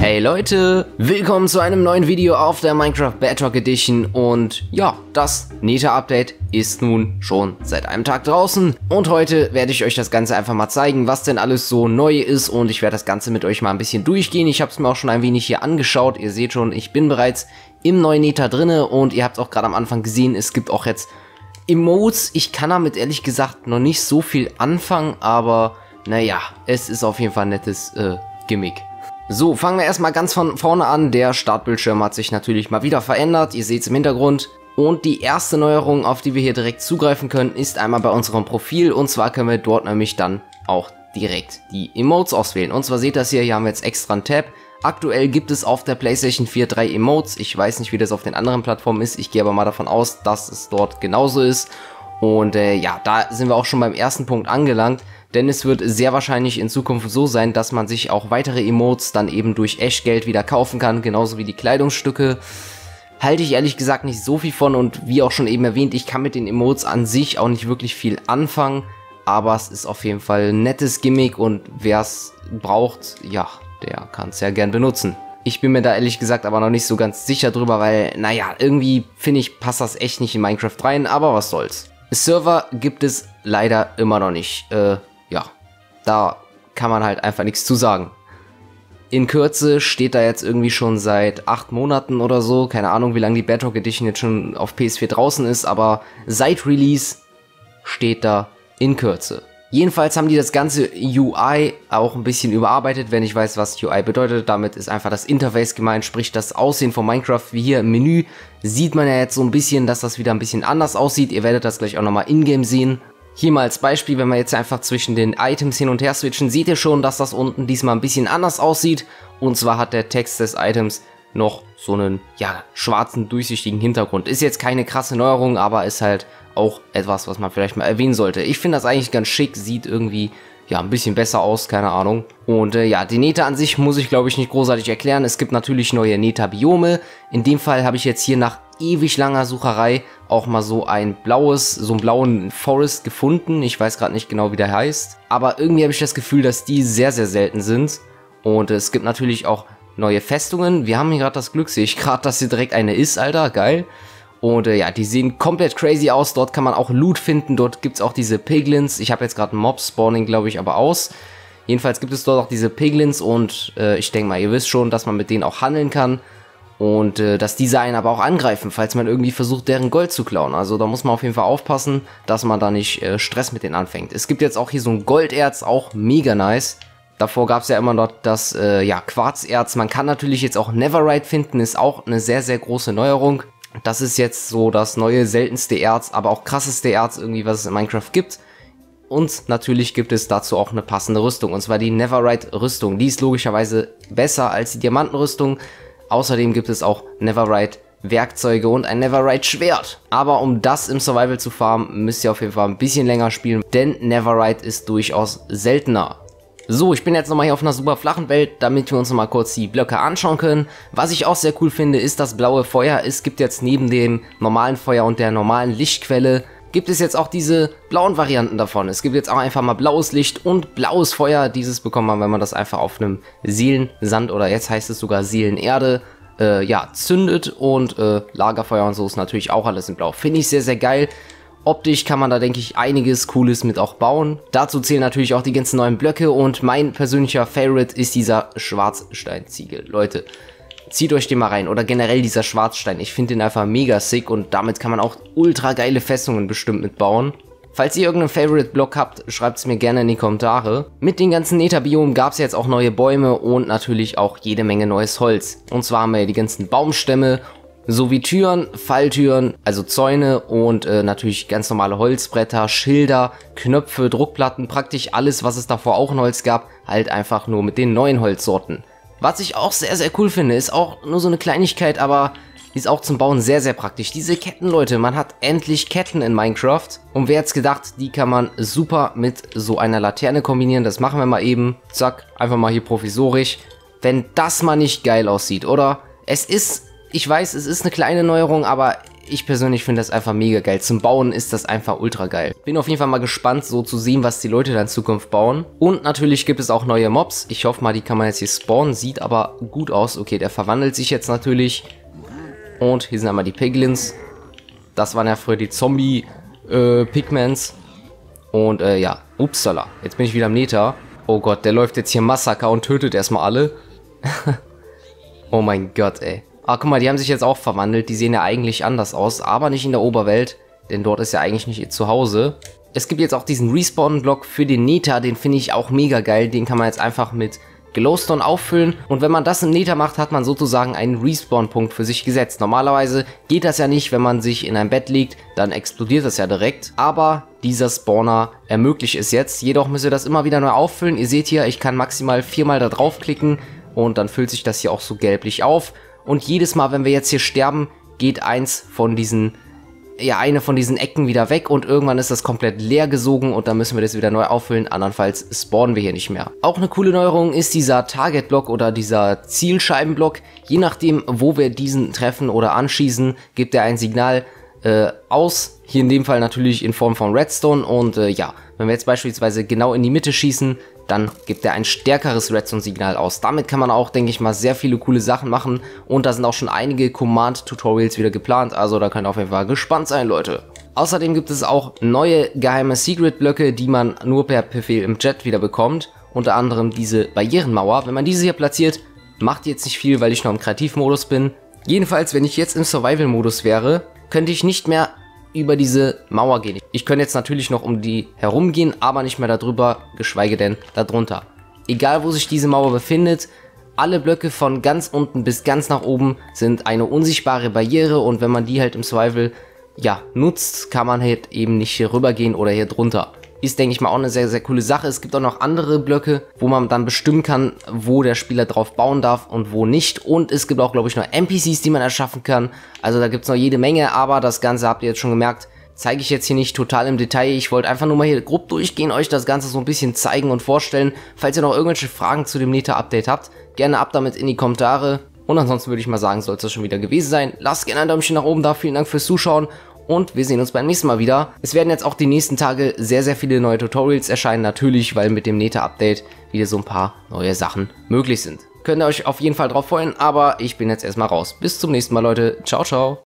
Hey Leute, willkommen zu einem neuen Video auf der Minecraft Bedrock Edition. Und ja, das Neta-Update ist nun schon seit einem Tag draußen. Und heute werde ich euch das Ganze einfach mal zeigen, was denn alles so neu ist. Und ich werde das Ganze mit euch mal ein bisschen durchgehen. Ich habe es mir auch schon ein wenig hier angeschaut, ihr seht schon, ich bin bereits im neuen Neta drinne. Und ihr habt auch gerade am Anfang gesehen, es gibt auch jetzt Emotes. Ich kann damit ehrlich gesagt noch nicht so viel anfangen, aber naja, es ist auf jeden Fall ein nettes äh, Gimmick. So, fangen wir erstmal ganz von vorne an. Der Startbildschirm hat sich natürlich mal wieder verändert. Ihr seht es im Hintergrund. Und die erste Neuerung, auf die wir hier direkt zugreifen können, ist einmal bei unserem Profil. Und zwar können wir dort nämlich dann auch direkt die Emotes auswählen. Und zwar seht ihr das hier, hier haben wir jetzt extra einen Tab. Aktuell gibt es auf der PlayStation 4 drei Emotes. Ich weiß nicht, wie das auf den anderen Plattformen ist. Ich gehe aber mal davon aus, dass es dort genauso ist. Und äh, ja, da sind wir auch schon beim ersten Punkt angelangt denn es wird sehr wahrscheinlich in Zukunft so sein, dass man sich auch weitere Emotes dann eben durch Echtgeld wieder kaufen kann, genauso wie die Kleidungsstücke. Halte ich ehrlich gesagt nicht so viel von und wie auch schon eben erwähnt, ich kann mit den Emotes an sich auch nicht wirklich viel anfangen, aber es ist auf jeden Fall ein nettes Gimmick und wer es braucht, ja, der kann es ja gern benutzen. Ich bin mir da ehrlich gesagt aber noch nicht so ganz sicher drüber, weil, naja, irgendwie finde ich, passt das echt nicht in Minecraft rein, aber was soll's. Server gibt es leider immer noch nicht. Äh, ja, da kann man halt einfach nichts zu sagen. In Kürze steht da jetzt irgendwie schon seit acht Monaten oder so, keine Ahnung, wie lange die Bedrock Edition jetzt schon auf PS4 draußen ist, aber seit Release steht da in Kürze. Jedenfalls haben die das ganze UI auch ein bisschen überarbeitet, wenn ich weiß, was UI bedeutet. Damit ist einfach das Interface gemeint, sprich das Aussehen von Minecraft, wie hier im Menü, sieht man ja jetzt so ein bisschen, dass das wieder ein bisschen anders aussieht. Ihr werdet das gleich auch nochmal in-game sehen. Hier mal als Beispiel, wenn wir jetzt einfach zwischen den Items hin und her switchen, seht ihr schon, dass das unten diesmal ein bisschen anders aussieht. Und zwar hat der Text des Items noch so einen, ja, schwarzen, durchsichtigen Hintergrund. Ist jetzt keine krasse Neuerung, aber ist halt auch etwas, was man vielleicht mal erwähnen sollte. Ich finde das eigentlich ganz schick, sieht irgendwie ja, ein bisschen besser aus, keine Ahnung. Und äh, ja, die Neta an sich muss ich, glaube ich, nicht großartig erklären. Es gibt natürlich neue Neta-Biome. In dem Fall habe ich jetzt hier nach ewig langer Sucherei auch mal so ein blaues, so einen blauen Forest gefunden. Ich weiß gerade nicht genau, wie der heißt. Aber irgendwie habe ich das Gefühl, dass die sehr, sehr selten sind. Und es gibt natürlich auch neue Festungen. Wir haben hier gerade das Glück, sehe ich gerade, dass hier direkt eine ist, Alter. Geil. Und äh, ja, die sehen komplett crazy aus. Dort kann man auch Loot finden. Dort gibt es auch diese Piglins. Ich habe jetzt gerade Mob-Spawning, glaube ich, aber aus. Jedenfalls gibt es dort auch diese Piglins und äh, ich denke mal, ihr wisst schon, dass man mit denen auch handeln kann. Und äh, dass diese einen aber auch angreifen, falls man irgendwie versucht, deren Gold zu klauen. Also da muss man auf jeden Fall aufpassen, dass man da nicht äh, Stress mit denen anfängt. Es gibt jetzt auch hier so ein Golderz, auch mega nice. Davor gab es ja immer noch das äh, ja, Quarzerz. Man kann natürlich jetzt auch Neverite finden, ist auch eine sehr, sehr große Neuerung. Das ist jetzt so das neue, seltenste Erz, aber auch krasseste Erz irgendwie, was es in Minecraft gibt. Und natürlich gibt es dazu auch eine passende Rüstung, und zwar die Neverite Rüstung. Die ist logischerweise besser als die Diamantenrüstung. Außerdem gibt es auch Neverite Werkzeuge und ein Neverite Schwert. Aber um das im Survival zu farmen, müsst ihr auf jeden Fall ein bisschen länger spielen, denn Neverite ist durchaus seltener. So, ich bin jetzt nochmal hier auf einer super flachen Welt, damit wir uns nochmal kurz die Blöcke anschauen können. Was ich auch sehr cool finde, ist das blaue Feuer. Es gibt jetzt neben dem normalen Feuer und der normalen Lichtquelle gibt es jetzt auch diese blauen Varianten davon. Es gibt jetzt auch einfach mal blaues Licht und blaues Feuer. Dieses bekommt man, wenn man das einfach auf einem Seelensand oder jetzt heißt es sogar Seelenerde äh, ja, zündet und äh, Lagerfeuer und so ist natürlich auch alles in blau. Finde ich sehr, sehr geil. Optisch kann man da, denke ich, einiges Cooles mit auch bauen. Dazu zählen natürlich auch die ganzen neuen Blöcke und mein persönlicher Favorite ist dieser Schwarzsteinziegel. Leute, zieht euch den mal rein. Oder generell dieser Schwarzstein. Ich finde den einfach mega sick und damit kann man auch ultra geile Festungen bestimmt mitbauen. Falls ihr irgendeinen Favorite-Block habt, schreibt es mir gerne in die Kommentare. Mit den ganzen Nether-Biomen gab es jetzt auch neue Bäume und natürlich auch jede Menge neues Holz. Und zwar haben wir die ganzen Baumstämme sowie Türen, Falltüren, also Zäune und äh, natürlich ganz normale Holzbretter, Schilder, Knöpfe, Druckplatten, praktisch alles, was es davor auch in Holz gab, halt einfach nur mit den neuen Holzsorten. Was ich auch sehr, sehr cool finde, ist auch nur so eine Kleinigkeit, aber die ist auch zum Bauen sehr, sehr praktisch. Diese Ketten, Leute, man hat endlich Ketten in Minecraft. Und wer jetzt gedacht, die kann man super mit so einer Laterne kombinieren, das machen wir mal eben. Zack, einfach mal hier provisorisch. Wenn das mal nicht geil aussieht, oder? Es ist ich weiß, es ist eine kleine Neuerung, aber ich persönlich finde das einfach mega geil. Zum Bauen ist das einfach ultra geil. Bin auf jeden Fall mal gespannt, so zu sehen, was die Leute da in Zukunft bauen. Und natürlich gibt es auch neue Mobs. Ich hoffe mal, die kann man jetzt hier spawnen. Sieht aber gut aus. Okay, der verwandelt sich jetzt natürlich. Und hier sind einmal die Piglins. Das waren ja früher die Zombie-Pigments. Äh, und äh, ja, upsala. Jetzt bin ich wieder am Neta. Oh Gott, der läuft jetzt hier Massaker und tötet erstmal alle. oh mein Gott, ey. Ah, guck mal, die haben sich jetzt auch verwandelt. Die sehen ja eigentlich anders aus, aber nicht in der Oberwelt, denn dort ist ja eigentlich nicht ihr Zuhause. Es gibt jetzt auch diesen Respawn-Block für den Neta, den finde ich auch mega geil. Den kann man jetzt einfach mit Glowstone auffüllen und wenn man das im Nether macht, hat man sozusagen einen Respawn-Punkt für sich gesetzt. Normalerweise geht das ja nicht, wenn man sich in ein Bett legt, dann explodiert das ja direkt, aber dieser Spawner ermöglicht es jetzt. Jedoch müsst ihr das immer wieder neu auffüllen. Ihr seht hier, ich kann maximal viermal da draufklicken und dann füllt sich das hier auch so gelblich auf und jedes Mal, wenn wir jetzt hier sterben, geht eins von diesen, ja, eine von diesen Ecken wieder weg und irgendwann ist das komplett leer gesogen und dann müssen wir das wieder neu auffüllen, andernfalls spawnen wir hier nicht mehr. Auch eine coole Neuerung ist dieser Target-Block oder dieser Zielscheibenblock. Je nachdem, wo wir diesen treffen oder anschießen, gibt er ein Signal äh, aus. Hier in dem Fall natürlich in Form von Redstone und äh, ja, wenn wir jetzt beispielsweise genau in die Mitte schießen, dann gibt er ein stärkeres Redstone-Signal aus. Damit kann man auch, denke ich mal, sehr viele coole Sachen machen und da sind auch schon einige Command-Tutorials wieder geplant, also da könnt ihr auf jeden Fall gespannt sein, Leute. Außerdem gibt es auch neue geheime Secret-Blöcke, die man nur per Befehl im Jet wieder bekommt. Unter anderem diese Barrierenmauer. Wenn man diese hier platziert, macht jetzt nicht viel, weil ich noch im Kreativmodus bin. Jedenfalls, wenn ich jetzt im Survival-Modus wäre, könnte ich nicht mehr über diese Mauer gehen. Ich könnte jetzt natürlich noch um die herumgehen, aber nicht mehr darüber, geschweige denn darunter. Egal wo sich diese Mauer befindet, alle Blöcke von ganz unten bis ganz nach oben sind eine unsichtbare Barriere und wenn man die halt im Survival ja, nutzt, kann man halt eben nicht hier rüber gehen oder hier drunter. Ist, denke ich mal, auch eine sehr, sehr coole Sache. Es gibt auch noch andere Blöcke, wo man dann bestimmen kann, wo der Spieler drauf bauen darf und wo nicht. Und es gibt auch, glaube ich, noch NPCs, die man erschaffen kann. Also da gibt es noch jede Menge, aber das Ganze habt ihr jetzt schon gemerkt, zeige ich jetzt hier nicht total im Detail. Ich wollte einfach nur mal hier grob durchgehen, euch das Ganze so ein bisschen zeigen und vorstellen. Falls ihr noch irgendwelche Fragen zu dem Neta-Update habt, gerne ab damit in die Kommentare. Und ansonsten würde ich mal sagen, soll es das schon wieder gewesen sein. Lasst gerne ein Däumchen nach oben da. Vielen Dank fürs Zuschauen und wir sehen uns beim nächsten Mal wieder. Es werden jetzt auch die nächsten Tage sehr, sehr viele neue Tutorials erscheinen, natürlich, weil mit dem Neta-Update wieder so ein paar neue Sachen möglich sind. Könnt ihr euch auf jeden Fall drauf freuen, aber ich bin jetzt erstmal raus. Bis zum nächsten Mal, Leute. Ciao, ciao.